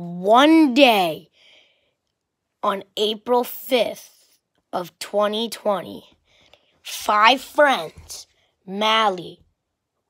one day on April 5th of 2020, five friends, Mally,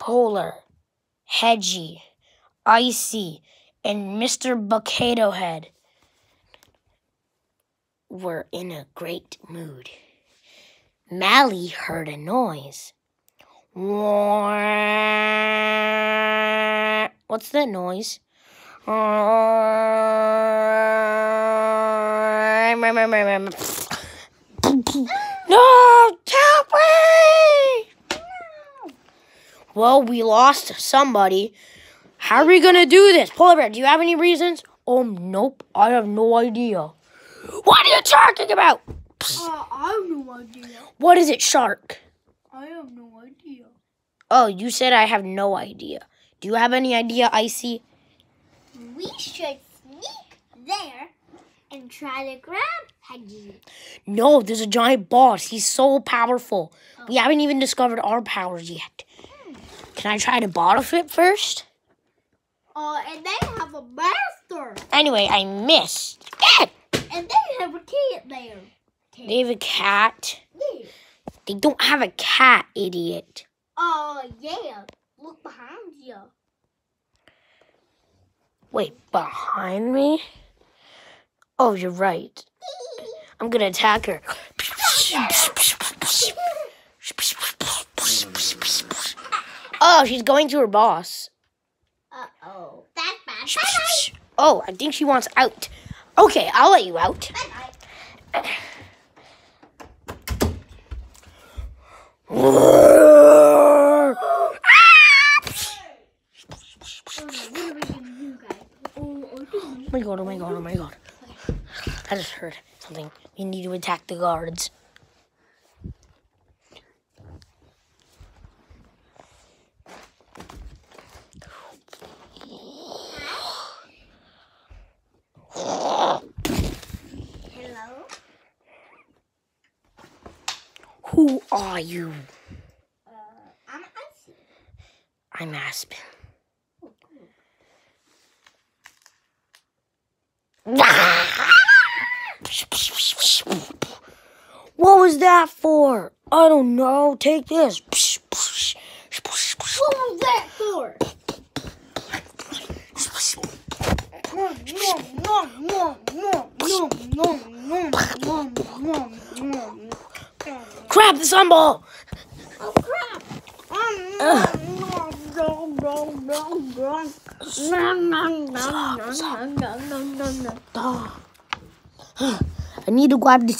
Polar, Hedgie, Icy, and Mr. Bucato Head were in a great mood. Mally heard a noise. What's that noise? No, help me! Well, we lost somebody. How are we gonna do this? Polar Bear, do you have any reasons? Oh, nope, I have no idea. What are you talking about? Uh, I have no idea. What is it, Shark? I have no idea. Oh, you said I have no idea. Do you have any idea, Icy? We should sneak there and try to grab Hedgie. No, there's a giant boss. He's so powerful. We haven't even discovered our powers yet. Can I try to bottle flip first? Uh, and they have a master. Anyway, I missed. Eh! And they have a kid there. They have a cat. Yeah. They don't have a cat, idiot. Uh, yeah. Look behind you. Wait, behind me? Oh, you're right. I'm gonna attack her. Oh, she's going to her boss. Uh-oh. That's bad. Oh, I think she wants out. Okay, I'll let you out. Bye-bye. Oh, no, what are we gonna do, guys? Oh, oh, Oh my god, oh my god, oh my god. I just heard something. We need to attack the guards. Hello? Who are you? Uh, I'm Icy. I'm Aspen. What was that for? I don't know. Take this. What was that for? Crap, the sunball! Oh, crap! Um, I need to grab the.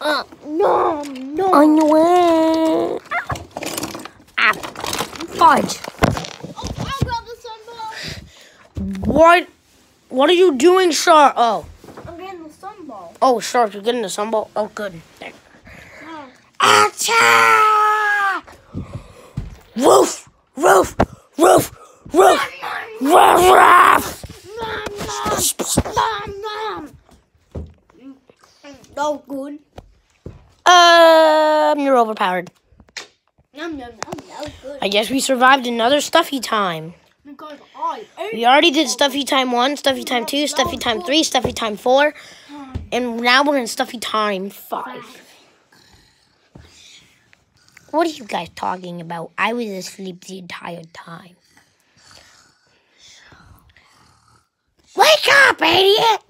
Uh, nom. On your way. Ah, fudge. Oh, I got the sunball. What? What are you doing, Shark? Oh, I'm getting the sunball. oh, Shark, you're getting the sunball. Oh, good. There. Oh, Attack! Roof, roof, roof, roof, roof, roof. nom, nom, nom, nom. No good. Um, you're overpowered. Nom, nom, nom, no good. I guess we survived another stuffy time. We already did stuffy time one, stuffy time two, stuffy time three, stuffy time four, and now we're in stuffy time five. What are you guys talking about? I was asleep the entire time. Wake up, idiot!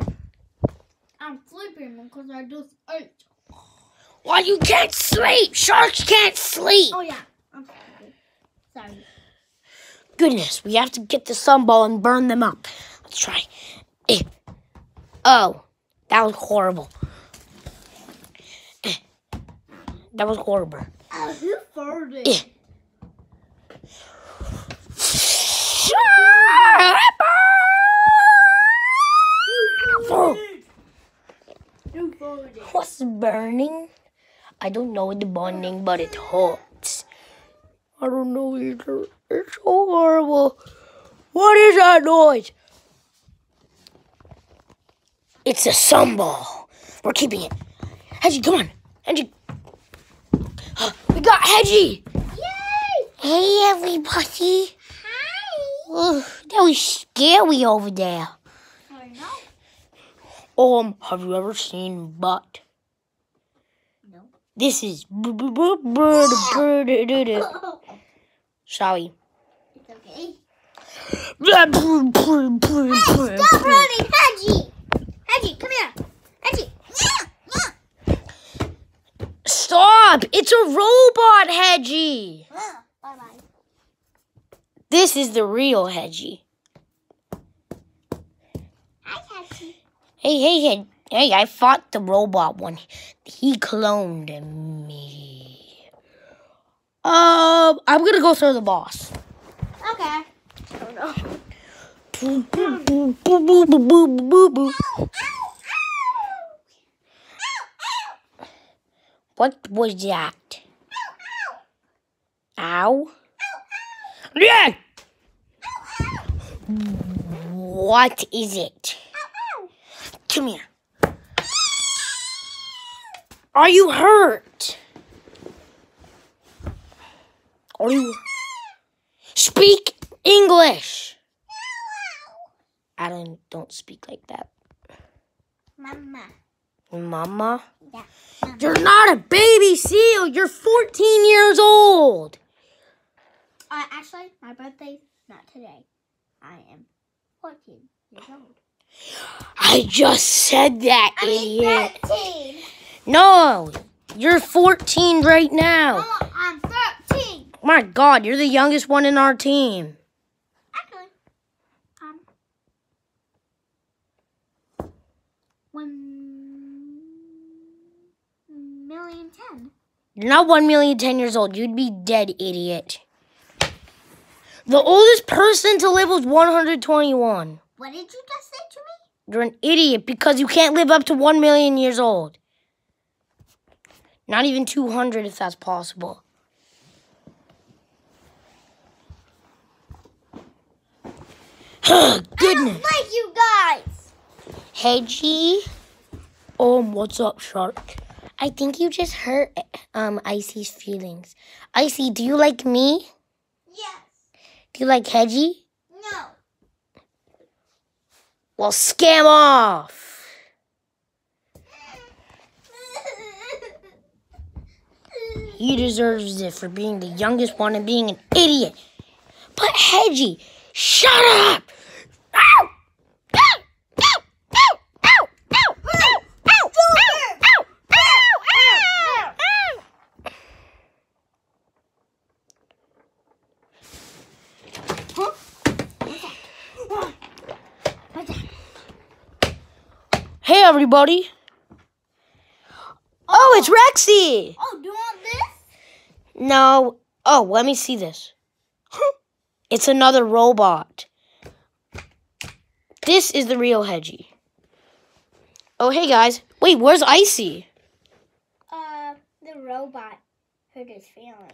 I'm sleeping because I just ate. Why you can't sleep? Sharks can't sleep. Oh yeah, I'm sorry. Sorry. Goodness, we have to get the sunball and burn them up. Let's try. Eh. Oh, that was horrible. Eh. That was horrible. Oh, who farted? Farted? what's burning? I don't know the burning, but it hurts. I don't know either. It's so horrible. What is that noise? It's a sunball. We're keeping it. Hedgie, come on. Hedgie. We got Hedgie. Yay! Hey, everybody. Hi! Ugh, that was scary over there. I know. Um, have you ever seen butt? No. This is. Sorry. It's okay. Stop running! Hedgie, come here. Hedgie. Yeah, yeah. Stop! It's a robot, Hedgie. Bye bye. This is the real Hedgie. Hey, hey, hey, hey! I fought the robot one. He cloned me. Um, I'm gonna go throw the boss. Okay. Oh no. Boo, boo, boo, boo, boo, boo, boo, boo, boo. What was that? Ow! Yeah! What is it? Come here. Are you hurt? Are you? Speak English. I don't don't speak like that, Mama. Mama. Yeah. You're not a baby seal. You're 14 years old. Uh, actually, my birthday's not today. I am 14 years old. I just said that, I mean, idiot. 13. No, you're 14 right now. Mama, I'm 13. My God, you're the youngest one in our team. Actually, um, one million ten. You're not 1 million 10 years old. You'd be dead, idiot. The oldest person to live was 121. What did you just say to me? You're an idiot because you can't live up to 1 million years old. Not even 200 if that's possible. Goodness. I don't like you guys. Hey, G. Um, what's up, Shark? I think you just hurt um Icy's feelings. Icy, do you like me? Yes. Do you like Hedgie? No. Well, scam off. He deserves it for being the youngest one and being an idiot. But Hedgie, shut up! Hey, everybody. Oh, it's Rexy. Oh, do you want this? No. Oh, let me see this. It's another robot. This is the real Hedgie. Oh, hey guys. Wait, where's Icy? Uh, the robot hurt his feelings.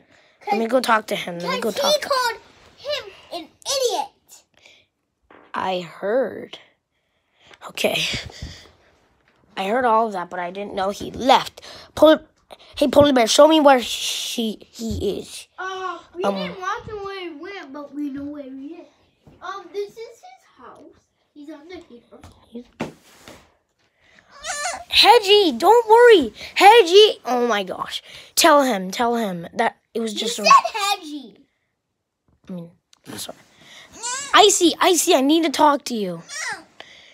Let me go talk to him. Let me go talk he to called him an idiot. I heard. Okay. I heard all of that, but I didn't know he left. Polar, hey, Polar Bear, show me where she he is. Uh, we Um, didn't watch him where he went, but we know where he is. Um, this is his house. He's under here. Hedgie, don't worry. Hedgie. Oh my gosh. Tell him, tell him that it was You just. said Hedgie. I mean, I'm sorry. Icy, Icy, I need to talk to you. No,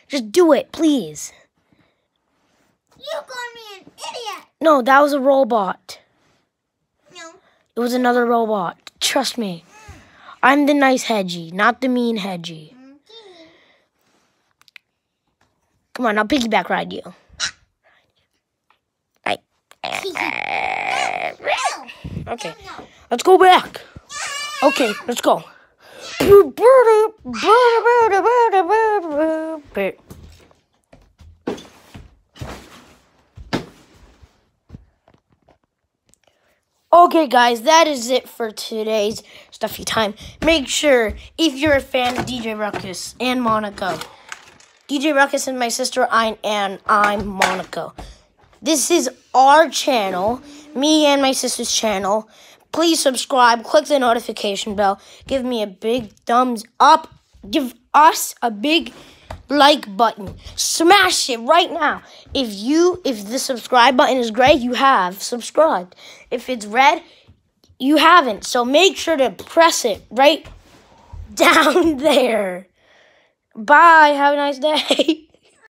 Just do it, please. You called me an idiot. No, that was a robot. No. It was another robot. Trust me. Mm. I'm the nice Hedgie, not the mean Hedgie. Mm-hmm. Come on, I'll piggyback ride you. Right. Okay, let's go back. Okay, let's go. Okay, guys, that is it for today's stuffy time. Make sure, if you're a fan of DJ Ruckus and Monaco, DJ Ruckus and my sister, I, and I'm Monaco. This is our channel, me and my sister's channel, Please subscribe, click the notification bell, give me a big thumbs up, give us a big like button. Smash it right now. If you if the subscribe button is gray, you have subscribed. If it's red, you haven't. So make sure to press it right down there. Bye. Have a nice day.